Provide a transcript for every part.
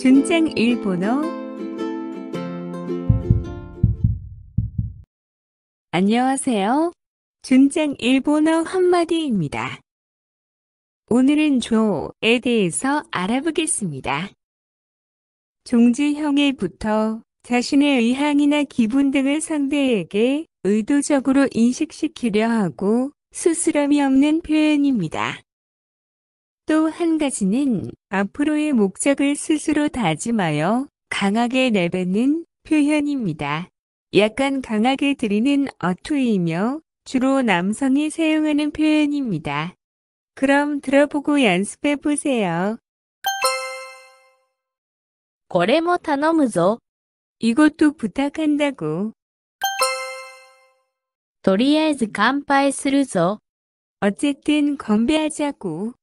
준장 일본어 안녕하세요. 준장 일본어 한마디입니다. 오늘은 조에 대해서 알아보겠습니다. 종지형에부터 자신의 의향이나 기분 등을 상대에게 의도적으로 인식시키려 하고 스스럼이 없는 표현입니다. 또 한 가지는 앞으로의 목적을 스스로 다짐하여 강하게 내뱉는 표현입니다. 약간 강하게 들이는 어투이며 주로 남성이 사용하는 표현입니다. 그럼 들어보고 연습해 보세요. これも頼むぞ。 이것도 부탁한다고. とりあえず乾杯するぞ。 어쨌든 건배하자고.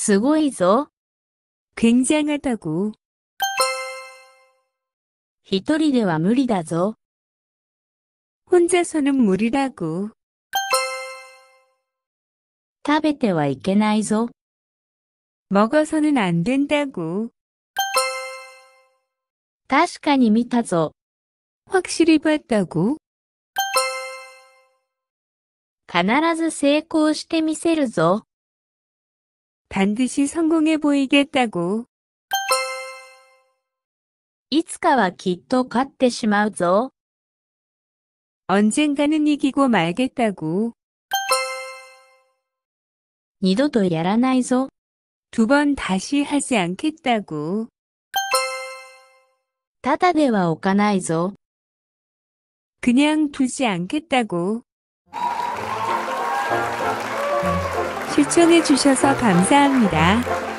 すごいぞ。 굉장하다고. 一人では無理だぞ。 혼자서는 무리라고. 食べてはいけないぞ。 먹어서는 안 된다고. 確かに見たぞ。 확실히 봤다고. 必ず成功してみせるぞ。 반드시 성공해 보이겠다고. いつかはきっと勝ってしまうぞ。 언젠가는 이기고 말겠다고. 二度とやらないぞ。 두 번 다시 하지 않겠다고. ただでは置かないぞ。 그냥 두지 않겠다고. 시청해 주셔서 감사합니다.